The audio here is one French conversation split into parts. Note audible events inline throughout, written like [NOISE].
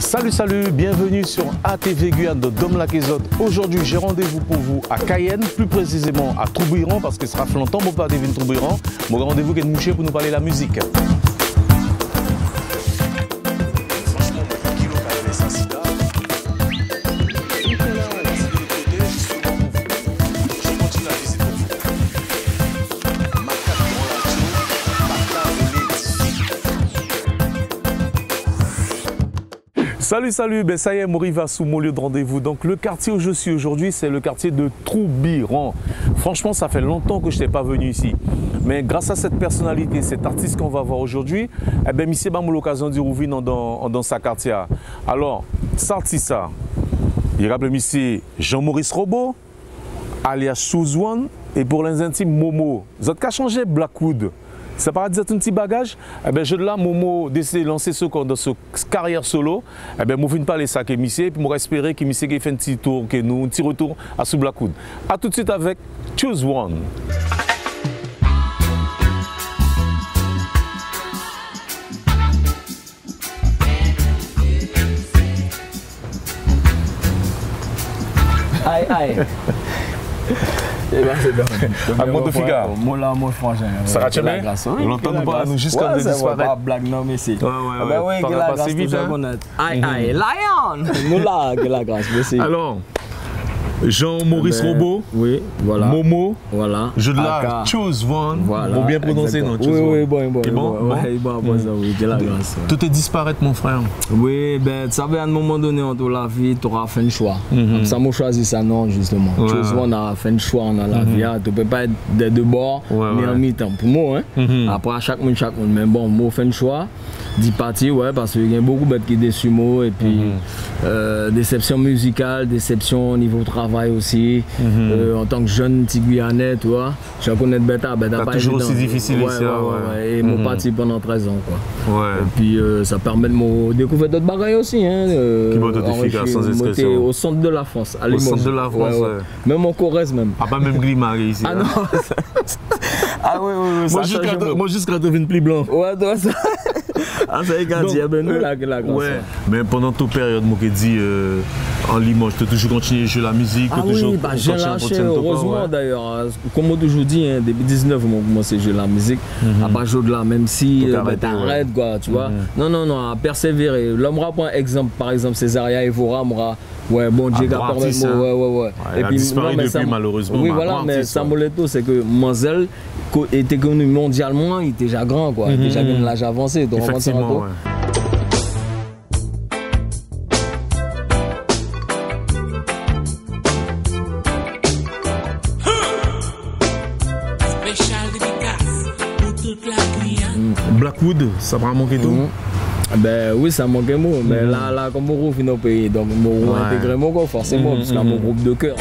Salut, salut, bienvenue sur ATV Guyane de Dom Lakezot. Aujourd'hui, j'ai rendez-vous pour vous à Cayenne, plus précisément à Troubiran, parce que ce sera longtemps pour pas deviner Troubiran. Mon rendez-vous est de moucher pour nous parler de la musique. Salut, salut, ben ça y est, Mori va sous mon lieu de rendez-vous. Donc le quartier où je suis aujourd'hui, c'est le quartier de Troubiran. Franchement, ça fait longtemps que je n'étais pas venu ici. Mais grâce à cette personnalité, cet artiste qu'on va voir aujourd'hui, eh ben, monsieur a l'occasion de revenir dans, dans sa quartier. Alors, sorti ça, il rappelle monsieur Jean-Maurice Robot, alias Chouzouane, et pour les intimes, Momo. Vous avez changé Blackwood. Ça paraît dire un petit bagage? Eh ben, je là, Momo décidé de lancer ce dans ce carrière solo. Eh ben, je parler ça que Missé, puis je espérer que Missé fait un petit tour, que nous, un petit retour à sous Blackwood. A tout de suite avec Choose One. Aïe, aïe. [LAUGHS] Eh ben, c'est bien. [LAUGHS] À mon de figa. Moi là, moi frangin. Ça va bien Longtemps nous pas nous jusqu'à nous disparaître. Pas blague non mais c'est. Ouais ouais ouais. ouais, que la grâce vite. Aïe aïe, [LAUGHS] lion. Nous là, que la grâce, merci. Alors, Jean-Maurice ben, Robot. Oui, voilà. Momo. Voilà. Je la Choose One. Voilà. Bon, bien prononcé, non Oui, oui, bon, bon. bon, bon, bon? Ouais, bon, bon, ça, oui, de la grâce. Tout est disparaître, mon frère. Oui, ben, tu savais, à un moment donné, dans la vie, tu auras fait un choix. Mhm. Ça m'a choisi ça, non, justement. Ouais. Choose One a fait un choix dans la vie. hein. Tu peux pas être des deux bords, ouais. en mi-temps. Pour moi, hein. Mhm. Après, à chaque monde, chaque monde. Mais bon, moi, fait un choix d'y partir, ouais, parce qu'il y a beaucoup de bêtes qui déçus, moi. Et puis, Mhm. euh, déception musicale, déception au niveau travail aussi. Mhm. Euh, en tant que jeune petit Guyanais, tu vois, je connais de bêta, ben, T'as pas toujours évident. aussi difficile ouais, ici, ouais, hein, ouais. Et mon parti pendant 13 ans, quoi. Ouais. Et puis euh, ça permet de me découvrir d'autres bagailles aussi. Hein, euh, Qui efficace, sans t'es Au centre de la France. à Au centre de la France, ouais. Même en Corrèze même. Ah, pas même Glimari ici. Ah hein. non [LAUGHS] Ah oui, oui, oui. Moi, jusqu'à moi, jusqu'à devenir plus blanc. Ouais, toi, ça. ah, ça y est, quand il y a ben nous euh, là, grâce. Ouais, mais pendant toute période, moi, qui dit en Limoges, tu as toujours continué à jouer la musique, Ah toujours oui, bah, j'ai lâché, heureusement ouais. d'ailleurs. hein. Comme on toujours dit, hein, depuis 19, on a commencé à jouer la musique. À pas jouer de là, même si euh, bah, ouais. quoi, tu vois. Non, non, non, à persévérer. On prend exemple, par exemple, Césaria Evora, ouais, bon Dieu, Ah, moi, hein. ouais, ouais, ouais. il a disparu mais depuis, ça- malheureusement, Oui, un voilà, mais ouais. Samoleto, c'est que Manzel était connu mondialement, il était déjà grand, quoi. Il était déjà de l'âge avancé. Donc, Effectivement. Blackwood, ça va manquer tout. Mhm. Ben oui, ça manquait moi. Mais là, là, comme on vient au pays, donc on Ouais. intégrer mon corps forcément, Mhm, parce qu'il y a mon groupe de cœur.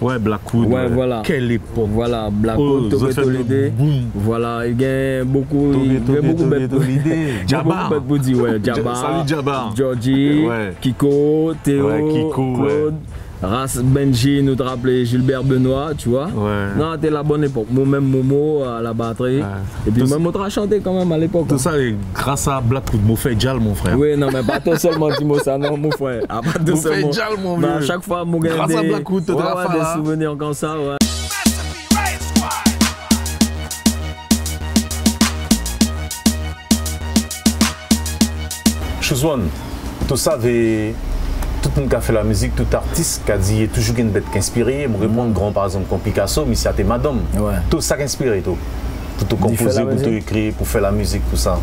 Ouais, Blackwood. Ouais, voilà. Quelle époque. Voilà, Black Oh, boom. Voilà, il y a beaucoup, il y a beaucoup de. [LAUGHS] Jabbar. Beaucoup de ouais. [LAUGHS] Jabbar. Salut, Jabbar. Georgie, Ouais. Kiko, Théo, Ouais, Kiko, Claude. Ras Benji, nous te rappelons Gilbert Benoît, tu vois. Ouais. Non, c'était la bonne époque. Moi-même, Momo à la batterie. Ouais. Et puis, Tout même, on a chanté quand même à l'époque. Tout hein. ça, est grâce à Blackwood, m'a fait Jal, mon frère. Oui, non, mais pas toi seulement, dis-moi ça, non, mon frère. Ah, pas faites seulement. jal, mon Mais à chaque fois, mon gars, Grâce à des, ouais, de la ouais, des souvenirs comme ça, ouais. Chose one, tout ça, avait- tout le monde qui a fait la musique, tout artiste qui a dit, toujours une bête qui inspiré. Je répondre grand, par exemple, comme Picasso, mais c'était madame. Ouais. Tout ça qui inspiré, tout. Pour fait composer, pour musique écrire, pour faire la musique, tout ça.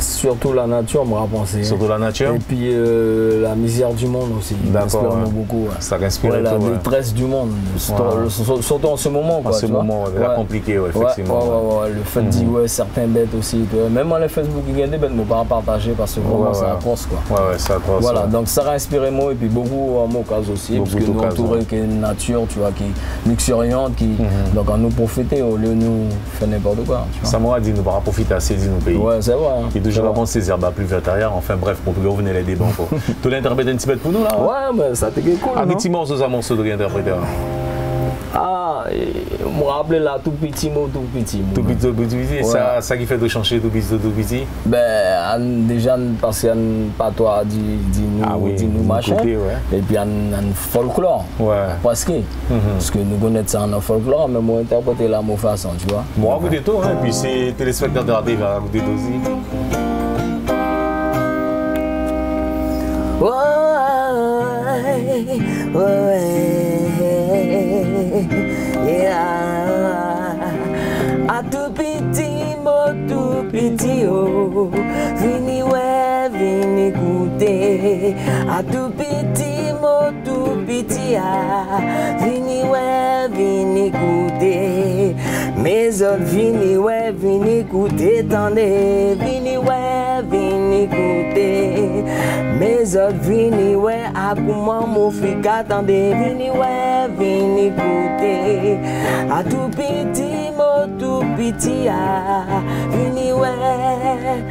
Surtout la nature, me penser. Surtout la nature. Et puis euh, la misère du monde aussi. D'accord, ouais. beaucoup. ouais. Ça inspire Ouais, la tout, détresse du monde, surtout, surtout- en ce moment. Quoi, En ce moment, là, compliqué, effectivement. Le fait de dire ouais, certains bêtes aussi. Même en les Facebook, il y a des bêtes, mais pas à partager parce que vraiment c'est ouais. atroce. Quoi. Ouais, ouais, ça atroce. Voilà, donc ça a inspiré moi et puis beaucoup à mon cas aussi, Beaucoup parce que nous entourés qu'une nature, tu vois, qui est luxuriante, qui, Mhm. donc à nous profiter au lieu de nous faire n'importe quoi. Tu vois. Dit, nous va profiter assez de nos pays. Ouais, c'est vrai. hein. Et toujours C'est vrai. avant ces herbes plus vertes arrière, enfin bref, pour que vous venez les débats. quoi. [LAUGHS] Tu l'interprètes un petit peu pour nous là Ouais, mais ça t'est cool. Morceau, ça morceau de l'interpréter. Ah, je me rappelle là, tout petit mot, tout petit mot. Tout petit, tout petit, petit. Ça, ça qui fait de changer tout petit, tout petit. Ben, déjà, parce a un patois dit, dit nous, Ah oui, dit nous machin. côté, ouais. Et puis, il y a un, un folklore. Ouais. Parce que, Mhm. parce que nous connaissons ça en folklore, mais moi, interpréter la mot façon, tu vois. À côté de tout, hein, puis c'est téléspectateurs arrivent à côté de tout aussi. Ouais, ouais, [LAUGHS] yeah. A tou piti mo tou piti yo oh. Vini we vini koute A tou piti mo tou piti ya ah. Vini we vini koute Me zot vini we vini koute Tande vini we vini koute Me zot vini we akouman mou fika Tande vini we vini écouter. À tout petit mot, tout petit ah, vini ouais,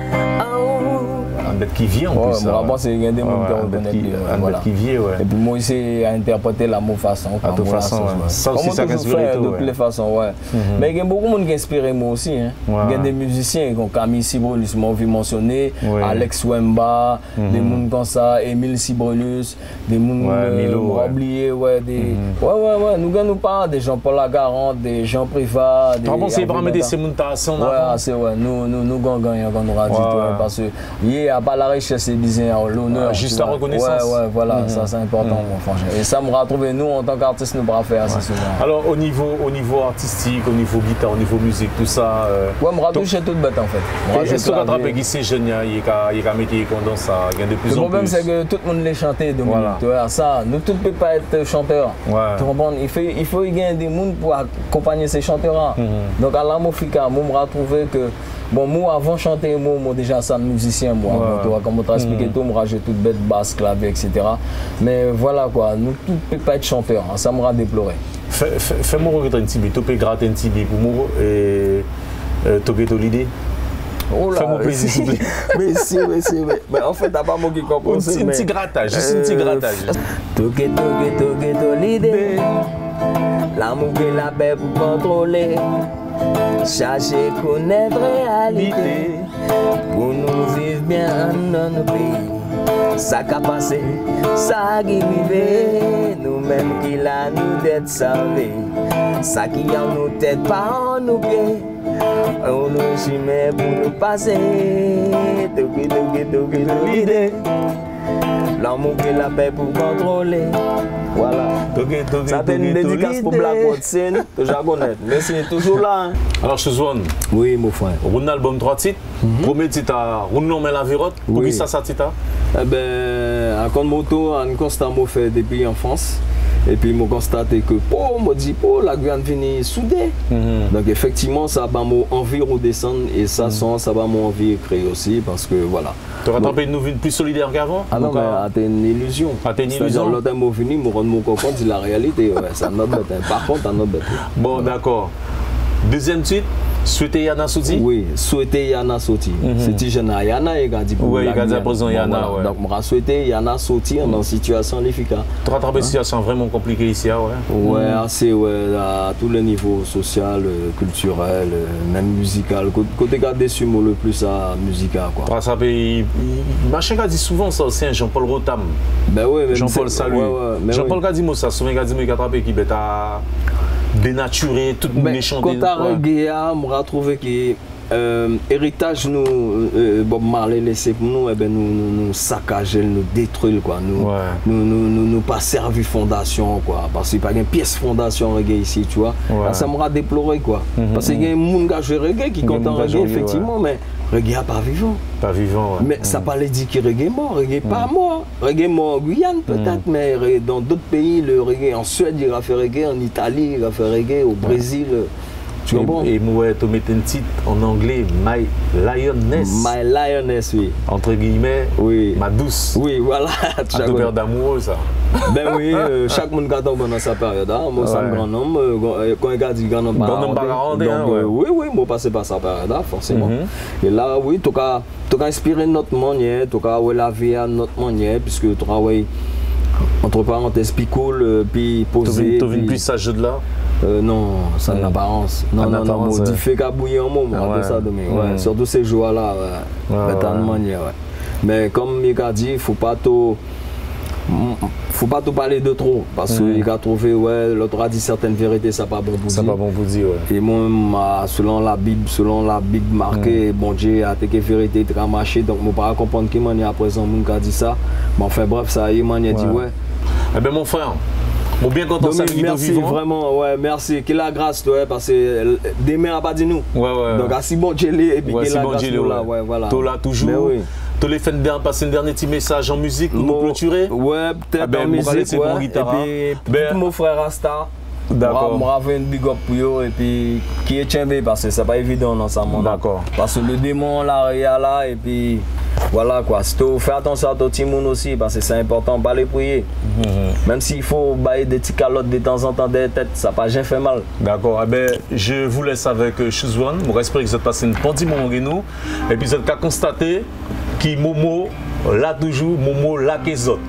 oh. Un bête qui vient en Ouais, plus. moi, moi, c'est a des mondes qui un un vient, ouais. Et puis moi, c'est à interpréter la mot façon. À toute façon. Ça aussi, ça inspire de toutes les façons, ouais. Mais il y a beaucoup de monde qui inspiré moi aussi. Hein. Il y a des musiciens comme Camille Sibrelus, m'ont vu mentionner. Alex Wemba, des monde comme ça, Émile Sibrelus, des monde Ouais, euh, va ouais. Ouais, des... Ouais, ouais, ouais, nous gagnons pas des Jean-Paul Lagarante, des Jean Privat, des... Tu as pensé Hervé vraiment Bata. ces Ouais, c'est ouais, nous, nous, nous gagnons, gagnons, ouais. parce que, pas la richesse, c'est disait, l'honneur. Ouais, juste la reconnaissance. Ouais, ouais, voilà, ça c'est important, franchement. Et ça me retrouve, nous, en tant qu'artistes, nous, pourra faire assez souvent. Alors, au niveau, au niveau artistique, au niveau guitare, au niveau musique, tout ça. euh, Ouais, me retrouve chez toute bête, en fait. Est-ce que tu as c'est jeune, il y a mettre comme dans ça, il y a de plus Le en problème, plus. c'est que tout le monde les chantait de Voilà. Tu vois, ça, nous tous ne pouvons pas être chanteurs. Ouais. Tu comprends? Il faut, il faut y gagner des gens pour accompagner ces chanteurs. Mhm. Donc, à la Mofika, moi, me retrouve que, bon, moi, avant de chanter, moi, moi, déjà, ça, musicien, moi. Ouais. Donc, tu vois, comme on t'a expliqué tout, moi, j'ai toute bête, basse, clavier, etc. Mais voilà, quoi, nous tous ne pouvons pas être chanteurs. hein. Ça me déploré. Fais- fais- Fais-moi regarder un petit peu, tu peux gratter un petit peu pour moi et euh, tu l'idée? Oh Fais-moi plaisir, s'il te plaît. [LAUGHS] mais si, mais si, mais, mais en fait, t'as pas moi qui petit, un petit grattage, juste un petit Euh, grattage. Toque, toque l'idée. L'amour et la paix pour contrôler. Chache konet realite Pou nou viv byan nan nou pi Sa ka pase, sa ki vive Nou menm ki la nou det salve Sa ki yon nou tet pa an nou ple An nou jime pou nou pase Touki touki touki touki de L'amour et la paix pour contrôler. Voilà. Ça fait une dédicace pour Blackwood Scene, que connais. [LAUGHS] Mais c'est toujours là. hein. Alors, je zone. Oui, mon frère. Un album 3 titres. Premier titre, Roun nom la virotte. Mhm. Qui ça, ça titre Eh ben, à moto, un constat m'a fait depuis enfance. Et puis, je constaté que, oh, m'a dit, oh, la Guyane vient soudée. Donc, effectivement, ça va m'envie redescendre et ça, sent, ça va m'envie créer aussi parce que, voilà. Tu as rattrapé une nouvelle plus solidaire qu'avant? Ah non, mais t'es une illusion. T'es une illusion L'autre mot venu, me rendre mon compte, c'est la réalité. Ouais, c'est un autre bête. hein. Par contre, un autre bête. Bon, d'accord. Deuxième titre, Souhaiter Yana Souti. Oui, souhaiter Yana Soti. C'était jeune Yana et Gadi pour Mhm. Oui, il a dit présent Yana. Donc, je souhaité Yana Soti en situation efficace. Tu as une situation vraiment compliquée ici, ah ouais. Ouais, assez, ouais, à tous les niveaux, social, euh, culturel, euh, même musical. Côté- gardé sur moi le plus à musical, quoi. Tu as. Machin qui a dit souvent ça aussi, hein, Jean-Paul Rotam. Ben même Jean-Paul Salut. Jean-Paul a dit moi ça, souvent il a dit moi qui a attrapé qui est à dénaturer toute Ben, méchante. Quand t'as reggae, on m'a trouvé que euh, héritage nous euh, Bob Marley laissé pour nous, eh ben nous nous, nous saccager, nous détruire quoi. Nous, Ouais. nous, nous, nous, nous pas servi fondation quoi. Parce qu'il n'y a pas une pièce fondation reggae ici, tu vois. Ouais. Ça m'a déploré quoi. Parce qu'il y a des gens qui jouent reggae qui des en reggae effectivement, mais reggae n'est pas vivant. Pas vivant, ouais. Mais ça pas les dit que reggae mort, reggae pas mort. Reggae mort en Guyane peut-être, mais reggae- dans d'autres pays, le reggae en Suède, il a fait reggae, en Italie, il a fait reggae, au Brésil. Tu comprends Et, moi, tu mets un titre en anglais, My Lioness. My Lioness, oui. Entre guillemets, Oui. ma douce. Oui, voilà. [LAUGHS] tu as père d'amoureux, ça. Ben oui, euh, chaque monde qui tombe dans sa période. Hein. Moi, ça Ouais. me grand homme. euh, euh, Quand il a dit grand homme, Grand homme bagarandé, hein, euh, ouais. oui, oui, moi, passé par sa période, hein, forcément. Mhm. Et là, oui, tu as, tu as inspiré notre manière, tu as ouais, la vie à notre manière, puisque tu as, ouais, entre parenthèses, puis cool, euh, puis Tu posé. viens puis- plus sage de là? Euh, non, ça Mm. en apparence. Non, En non, non, apparence, ouais. fait qu'à bouillir un moment, Ouais. de ça. Ouais. Mm. Surtout ces jours-là, ouais. Ouais, ouais. manière, ouais. Mais comme il a dit, faut pas tout. Faut pas tout parler de trop. Parce Mm. qu'il a trouvé, ouais, l'autre a dit certaines vérités, ça pas bon pour dire. pas bon pour dire, ouais. Et moi, ma- selon la Bible, selon la Bible marquée, bon Dieu a été que vérité très marché. Donc, je ne peux pas comprendre qui m'a à présent, mon a dit ça. Mais enfin, bref, ça y est, m'a dit Ouais. ouais. Eh ben mon frère, bon bien content ça merci vraiment, ouais, merci. Qu'il la grâce, toi, parce que demain a pas dit nous. Ouais, ouais. Donc, à si bon Dieu l'est, et puis Ouais, qu'il la bon grâce nous ouais. là, ouais, voilà. Toi là toujours. Mais oui. Toi les bien passer un dernier petit message en musique pour clôturer. Ouais, peut-être Ah ben, en musique, ouais. guitare. Et puis, Ben- tout mon frère Rasta. D'accord. Moi, moi, une big up pour eux et puis qui est tchembé parce que c'est pas évident dans ça monde. D'accord. Parce que le démon là, il y a là et puis voilà quoi. C'est tout- Fais attention à ton petit monde aussi parce que c'est important, pas les prier. Mhm. Même s'il faut bailler des petits calottes de temps en temps des têtes, ça pas jamais fait mal. D'accord, eh ben, je vous laisse avec euh, One. Je respect que vous avez passé une avec nous. Et puis vous avez constaté que Momo, là toujours, Momo, là qu'est autres.